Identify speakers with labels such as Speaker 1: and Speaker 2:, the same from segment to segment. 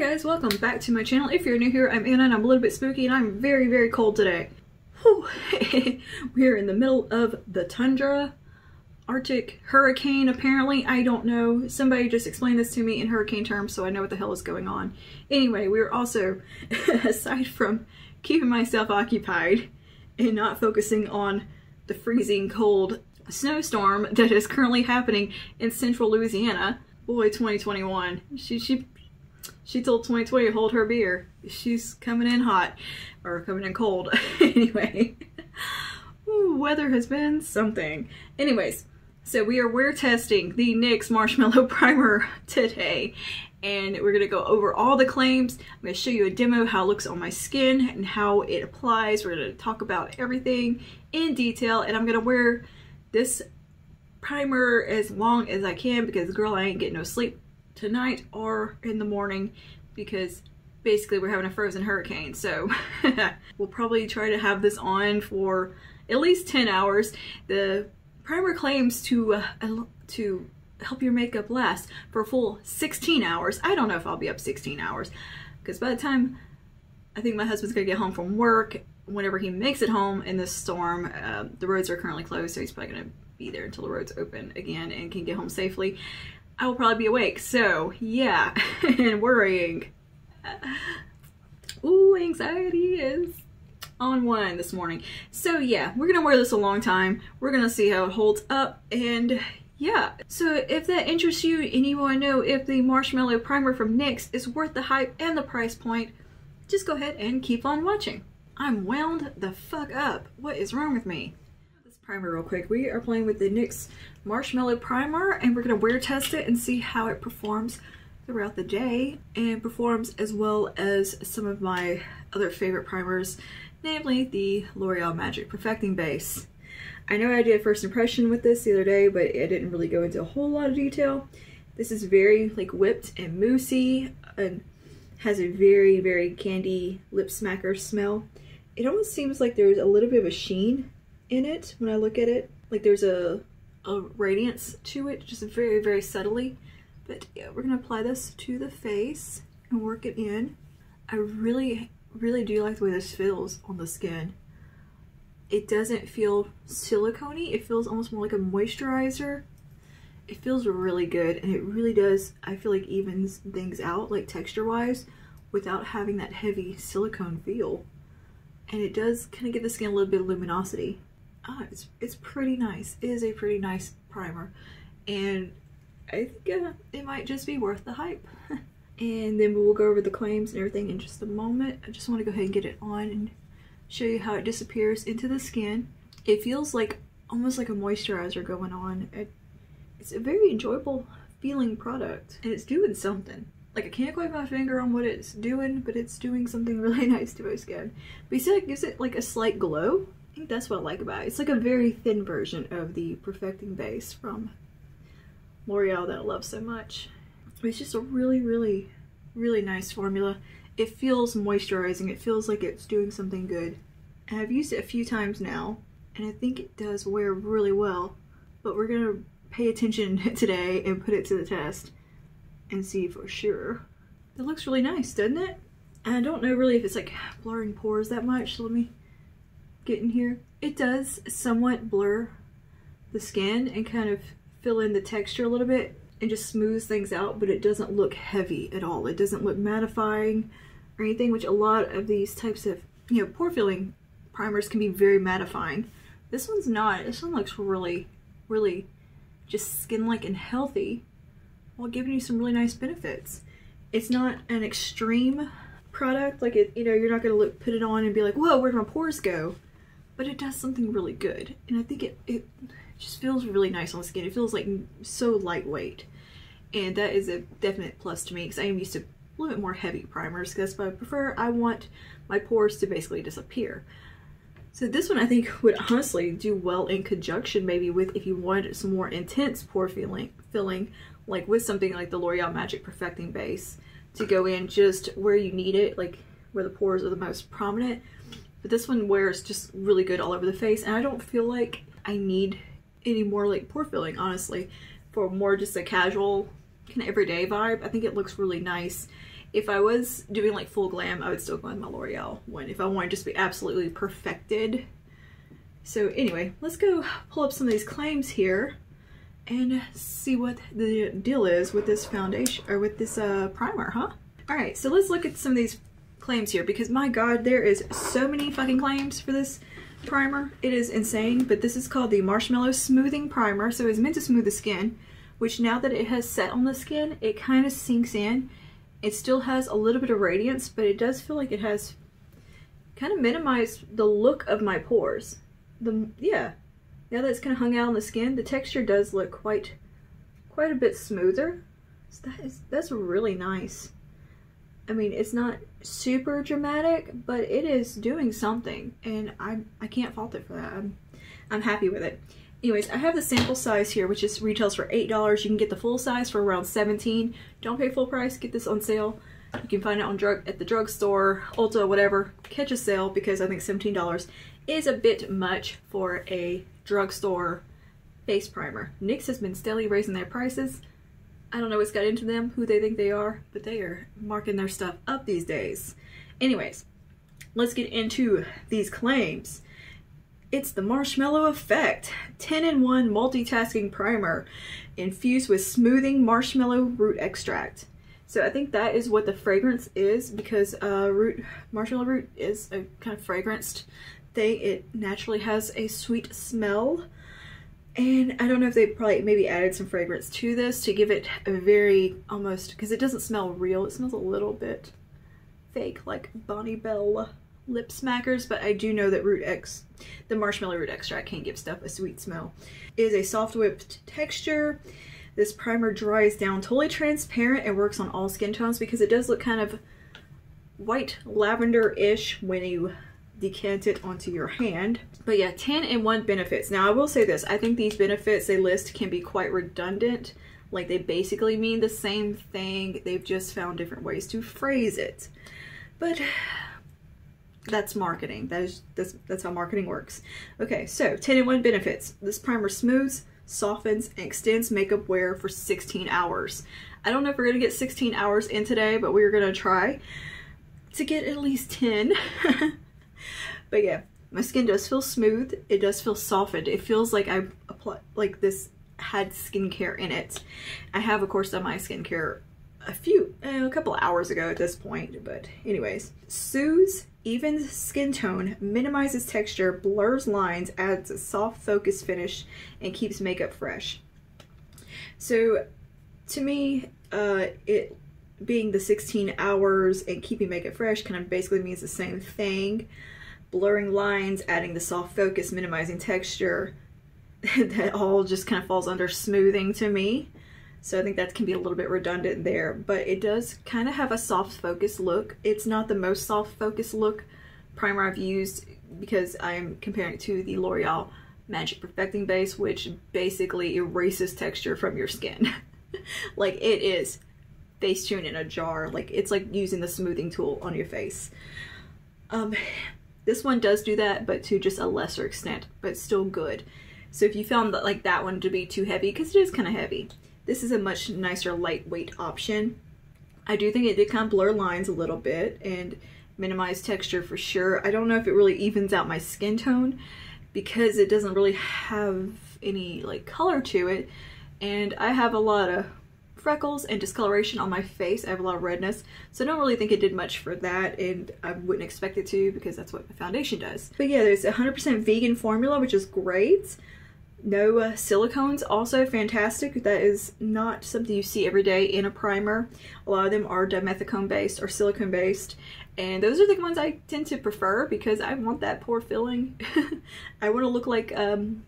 Speaker 1: guys, welcome back to my channel. If you're new here, I'm Anna and I'm a little bit spooky and I'm very, very cold today. We're in the middle of the tundra. Arctic hurricane, apparently. I don't know. Somebody just explained this to me in hurricane terms so I know what the hell is going on. Anyway, we're also, aside from keeping myself occupied and not focusing on the freezing cold snowstorm that is currently happening in central Louisiana, boy 2021 she she she told 2020 to hold her beer. She's coming in hot. Or coming in cold. anyway. Ooh, weather has been something. Anyways, so we are wear testing the NYX Marshmellow Primer today. And we're to go over all the claims. I'm to show you a demo how it looks on my skin and how it applies. We're to talk about everything in detail. And I'm to wear this primer as long as I can because girl I ain't getting no sleep tonight or in the morning because basically we're having a frozen hurricane. So we'll probably try to have this on for at least 10 hours. The primer claims to uh, to help your makeup last for a full 16 hours. I don't know if I'll be up 16 hours because by the time I think my husband's gonna get home from work, whenever he makes it home in this storm, uh, the roads are currently closed, so he's probably gonna be there until the roads open again and can get home safely. I will probably be awake. So yeah, and worrying. Ooh, anxiety is on one this morning. So yeah, we're gonna wear this a long time. We're gonna see how it holds up and yeah. So if that interests you and you wanna know if the Marshmellow Primer from NYX is worth the hype and the price point, just go ahead and keep on watching. I'm wound the fuck up. What is wrong with me? Primer real quick. We are playing with the NYX Marshmellow Primer and we're going to wear test it and see how it performs throughout the day and performs as well as some of my other favorite primers, namely the L'Oreal Magic Perfecting Base. I know I did a first impression with this the other day, but I didn't really go into a whole lot of detail. This is very like whipped and moussey and has a very, very candy lip smacker smell. It almost seems like there's a little bit of a sheen in it when I look at it. Like there's a, a radiance to it, just very, very subtly. But yeah, we're gonna apply this to the face and work it in. I really, really do like the way this feels on the skin. It doesn't feel silicone It feels almost more like a moisturizer. It feels really good and it really does, I feel like evens things out like texture-wise without having that heavy silicone feel. And it does kind of give the skin a little bit of luminosity ah, it's, it's pretty nice. It is a pretty nice primer. And I think uh, it might just be worth the hype. and then we'll go over the claims and everything in just a moment. I just want to go ahead and get it on and show you how it disappears into the skin. It feels like almost like a moisturizer going on. It, it's a very enjoyable feeling product and it's doing something. Like I can't quite my finger on what it's doing, but it's doing something really nice to my skin. But you see it gives it like a slight glow that's what I like about it. It's like a very thin version of the Perfecting Base from L'Oreal that I love so much. It's just a really, really, really nice formula. It feels moisturizing. It feels like it's doing something good. And I've used it a few times now, and I think it does wear really well. But we're gonna pay attention today and put it to the test and see for sure. It looks really nice, doesn't it? And I don't know really if it's like blurring pores that much, so let me get in here. It does somewhat blur the skin and kind of fill in the texture a little bit and just smooths things out, but it doesn't look heavy at all. It doesn't look mattifying or anything, which a lot of these types of, you know, pore filling primers can be very mattifying. This one's not. This one looks really, really just skin-like and healthy while giving you some really nice benefits. It's not an extreme product, like it, you know, you're not gonna look, put it on and be like, whoa, where'd my pores go? But it does something really good. And I think it, it just feels really nice on the skin. It feels like so lightweight. And that is a definite plus to me because I am used to a little bit more heavy primers because I prefer, I want my pores to basically disappear. So this one I think would honestly do well in conjunction maybe with if you wanted some more intense pore filling, filling like with something like the L'Oreal Magic Perfecting Base to go in just where you need it, like where the pores are the most prominent but this one wears just really good all over the face and I don't feel like I need any more like pore filling, honestly. For more just a casual kind of everyday vibe, I think it looks really nice. if I was doing like full glam, I would still go with my L'Oreal one if I want to just be absolutely perfected. So anyway, let's go pull up some of these claims here and see what the deal is with this foundation or with this uh, primer, huh? All right, so let's look at some of these claims here because my God, there is so many fucking claims for this primer. It is insane, but this is called the Marshmellow Smoothing Primer. So it's meant to smooth the skin, which now that it has set on the skin, it kind of sinks in. It still has a little bit of radiance, but it does feel like it has kind of minimized the look of my pores. The Yeah, now that it's kind of hung out on the skin, the texture does look quite, quite a bit smoother. So that is, that's really nice. I mean, it's not super dramatic, but it is doing something, and I I can't fault it for that. I'm I'm happy with it. Anyways, I have the sample size here, which is retails for eight dollars. You can get the full size for around seventeen. Don't pay full price. Get this on sale. You can find it on drug at the drugstore, Ulta, whatever. Catch a sale because I think seventeen dollars is a bit much for a drugstore face primer. NYX has been steadily raising their prices. I don't know what's got into them, who they think they are, but they are marking their stuff up these days. Anyways, let's get into these claims. It's the Marshmallow Effect 10 in 1 multitasking primer infused with smoothing marshmallow root extract. So I think that is what the fragrance is because uh, root marshmallow root is a kind of fragranced thing. It naturally has a sweet smell. And I don't know if they probably maybe added some fragrance to this to give it a very almost, because it doesn't smell real, it smells a little bit fake, like Bonnie Bell lip smackers, but I do know that root X, the marshmallow root extract can give stuff a sweet smell. It is a soft whipped texture. This primer dries down totally transparent and works on all skin tones because it does look kind of white lavender-ish when you decant it onto your hand. But yeah, 10 in 1 benefits. Now I will say this, I think these benefits they list can be quite redundant. Like they basically mean the same thing, they've just found different ways to phrase it. But that's marketing. That is, that's, that's how marketing works. Okay, so 10 in 1 benefits. This primer smooths, softens, and extends makeup wear for 16 hours. I don't know if we're to get 16 hours in today, but we're to try to get at least 10. But yeah, my skin does feel smooth. It does feel softened. It feels like I apply like this had skincare in it. I have, of course, done my skincare a few, uh, a couple hours ago at this point, but anyways. Soothes even skin tone, minimizes texture, blurs lines, adds a soft focus finish, and keeps makeup fresh. So to me, uh, it being the 16 hours and keeping makeup fresh kind of basically means the same thing blurring lines, adding the soft focus, minimizing texture, that all just kind of falls under smoothing to me. So I think that can be a little bit redundant there, but it does kind of have a soft focus look. It's not the most soft focus look primer I've used because I'm comparing it to the L'Oreal Magic Perfecting Base, which basically erases texture from your skin. like it is Facetune in a jar. Like it's like using the smoothing tool on your face. Um, this one does do that, but to just a lesser extent, but still good. So if you found that like that one to be too heavy, because it is kind of heavy, this is a much nicer lightweight option. I do think it did kind of blur lines a little bit and minimize texture for sure. I don't know if it really evens out my skin tone because it doesn't really have any like color to it. And I have a lot of freckles and discoloration on my face. I have a lot of redness, so I don't really think it did much for that, and I wouldn't expect it to because that's what my foundation does. But yeah, there's a 100% vegan formula, which is great. No uh, silicones, also fantastic. That is not something you see every day in a primer. A lot of them are dimethicone based or silicone based, and those are the ones I tend to prefer because I want that pore filling. I want to look like um,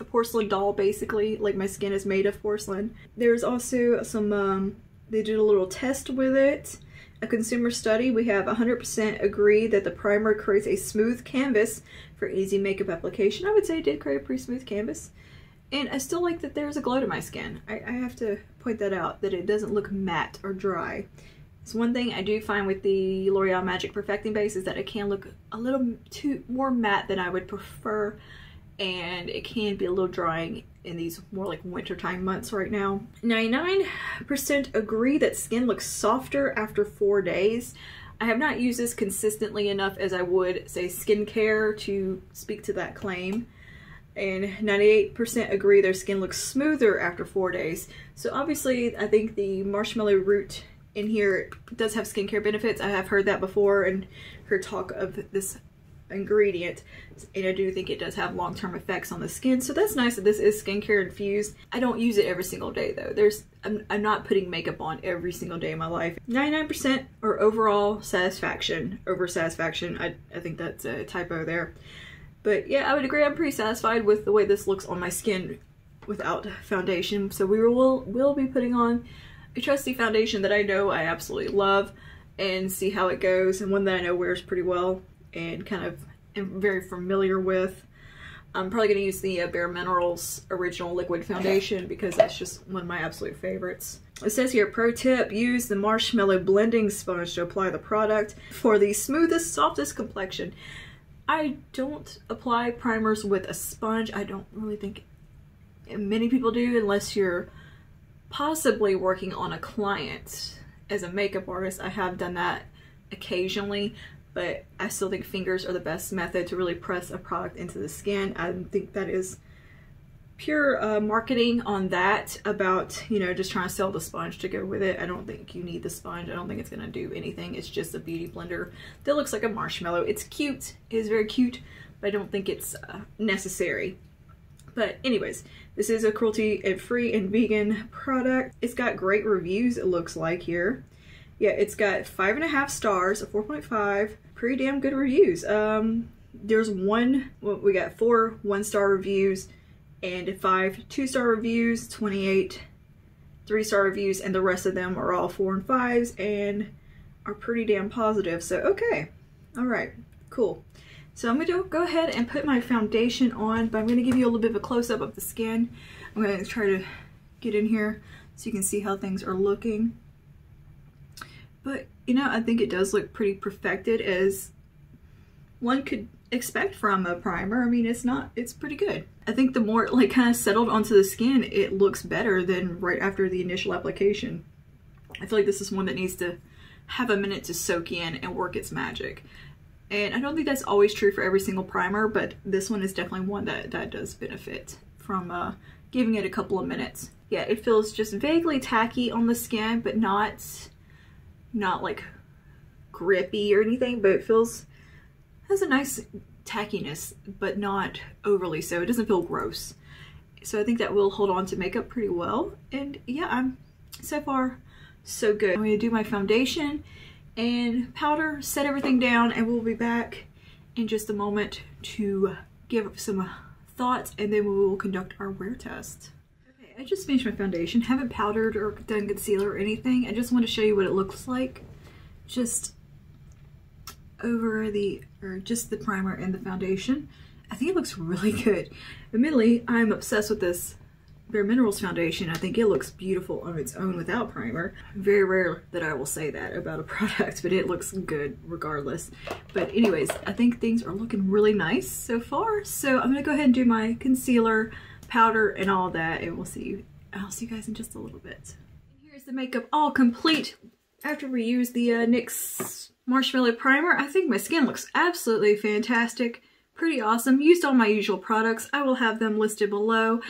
Speaker 1: a porcelain doll basically. Like my skin is made of porcelain. There's also some um, they did a little test with it. A consumer study we have 100% agree that the primer creates a smooth canvas for easy makeup application. I would say it did create a pretty smooth canvas. And i still like that there's a glow to my skin. I, I have to point that out that it doesn't look matte or dry. It's one thing I do find with the L'Oreal Magic Perfecting Base is that it can look a little too more matte than I would prefer and it can be a little drying in these more like wintertime months right now. 99% agree that skin looks softer after four days. I have not used this consistently enough as I would say skincare to speak to that claim. And 98% agree their skin looks smoother after four days. So obviously I think the marshmallow root in here does have skincare benefits. I have heard that before and heard talk of this ingredient and I do think it does have long-term effects on the skin. So that's nice that this is skincare infused. I don't use it every single day though. There's I'm, I'm not putting makeup on every single day of my life. 99% or overall satisfaction over satisfaction. I, I think that's a typo there. But yeah I would agree. I'm pretty satisfied with the way this looks on my skin without foundation. So we will will be putting on a trusty foundation that I know I absolutely love and see how it goes. And one that I know wears pretty well and kind of am very familiar with. I'm probably going to use the uh, Bare Minerals Original Liquid Foundation because that's just one of my absolute favorites. It says here, pro tip, use the Marshmallow Blending Sponge to apply the product for the smoothest, softest complexion. I don't apply primers with a sponge. I don't really think many people do unless you're possibly working on a client as a makeup artist. I have done that occasionally, but I still think fingers are the best method to really press a product into the skin. I think that is pure uh, marketing on that about, you know, just trying to sell the sponge to go with it. I don't think you need the sponge. I don't think it's going to do anything. It's just a beauty blender that looks like a marshmallow. It's cute. It is very cute, but I don't think it's uh, necessary. But anyways, this is a cruelty-free and vegan product. It's got great reviews, it looks like here. Yeah, it's got five and a half stars, a 4.5, pretty damn good reviews. Um, there's one, well, we got four one-star reviews and five two-star reviews, 28 three-star reviews, and the rest of them are all four and fives and are pretty damn positive. So, okay. All right, cool. So I'm going to go ahead and put my foundation on, but I'm going to give you a little bit of a close-up of the skin. I'm going to try to get in here so you can see how things are looking. But, you know, I think it does look pretty perfected as one could expect from a primer. I mean, it's not, it's pretty good. I think the more like kind of settled onto the skin, it looks better than right after the initial application. I feel like this is one that needs to have a minute to soak in and work its magic. And I don't think that's always true for every single primer, but this one is definitely one that, that does benefit from uh, giving it a couple of minutes. Yeah, it feels just vaguely tacky on the skin, but not not like grippy or anything, but it feels, has a nice tackiness, but not overly so. It doesn't feel gross. So I think that will hold on to makeup pretty well. And yeah, I'm so far so good. I'm gonna do my foundation and powder, set everything down, and we'll be back in just a moment to give some thoughts and then we will conduct our wear test. I just finished my foundation. Haven't powdered or done concealer or anything. I just want to show you what it looks like. Just over the, or just the primer and the foundation. I think it looks really good. Admittedly, I'm obsessed with this Bare Minerals foundation. I think it looks beautiful on its own without primer. Very rare that I will say that about a product, but it looks good regardless. But anyways, I think things are looking really nice so far. So I'm gonna go ahead and do my concealer, powder and all that and we'll see you I'll see you guys in just a little bit. Here's the makeup all complete after we use the uh, NYX Marshmellow Primer. I think my skin looks absolutely fantastic. Pretty awesome. Used all my usual products. I will have them listed below.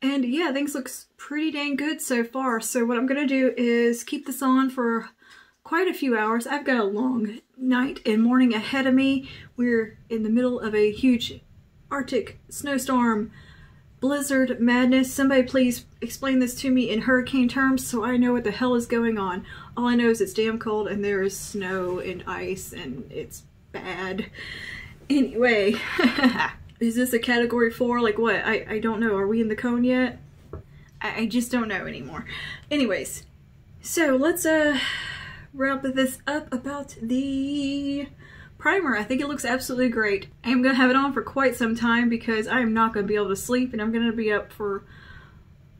Speaker 1: And yeah, things looks pretty dang good so far. So what I'm going to do is keep this on for quite a few hours. I've got a long night and morning ahead of me. We're in the middle of a huge Arctic snowstorm blizzard madness. Somebody please explain this to me in hurricane terms so I know what the hell is going on. All I know is it's damn cold and there is snow and ice and it's bad. Anyway, is this a category four? Like what? I, I don't know. Are we in the cone yet? I, I just don't know anymore. Anyways, so let's uh wrap this up about the primer. I think it looks absolutely great. I am going to have it on for quite some time because I am not going to be able to sleep and I'm going to be up for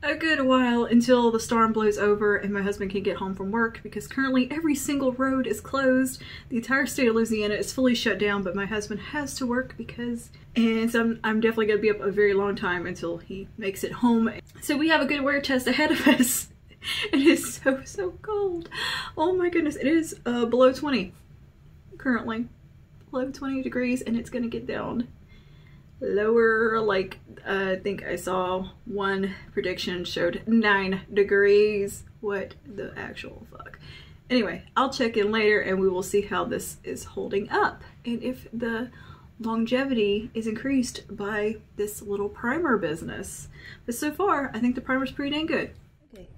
Speaker 1: a good while until the storm blows over and my husband can get home from work because currently every single road is closed. The entire state of Louisiana is fully shut down, but my husband has to work because, and so I'm, I'm definitely gonna be up a very long time until he makes it home. So we have a good wear test ahead of us. it is so, so cold. Oh my goodness, it is uh, below 20 currently. Below 20 degrees and it's gonna get down lower like uh, I think I saw one prediction showed nine degrees. What the actual fuck? Anyway I'll check in later and we will see how this is holding up and if the longevity is increased by this little primer business. But so far I think the primer's pretty dang good. Okay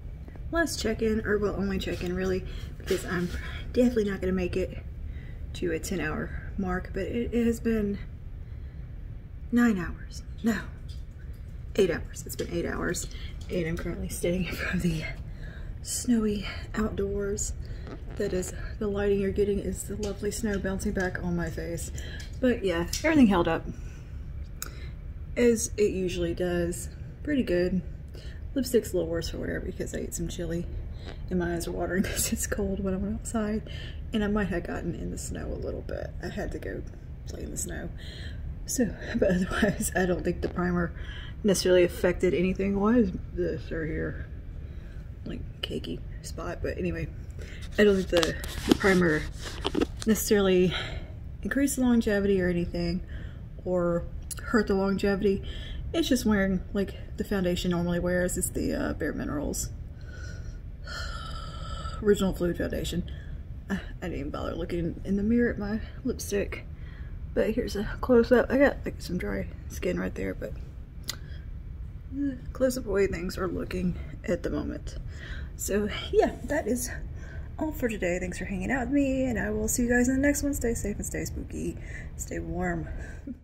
Speaker 1: let's check in or well only check in really because I'm definitely not gonna make it to a 10 hour mark but it, has been nine hours. No, eight hours. It's been eight hours. And I'm currently standing in front of the snowy outdoors. That is, the lighting you're getting is the lovely snow bouncing back on my face. But yeah, everything held up as it usually does. Pretty good. Lipstick's a little worse for wear because I ate some chili and my eyes are watering because it's cold when I'm outside. And I might have gotten in the snow a little bit. I had to go play in the snow. So, but otherwise, I don't think the primer necessarily affected anything. Why is this right here? Like, cakey spot. But anyway, I don't think the, the primer necessarily increased the longevity or anything, or hurt the longevity. It's just wearing, like, the foundation normally wears. It's the uh, Bare Minerals Original Fluid Foundation. I, I didn't even bother looking in the mirror at my lipstick. But here's a close-up. I got like some dry skin right there, but uh, close-up way things are looking at the moment. So yeah, that is all for today. Thanks for hanging out with me, and I will see you guys in the next one. Stay safe and stay spooky. Stay warm.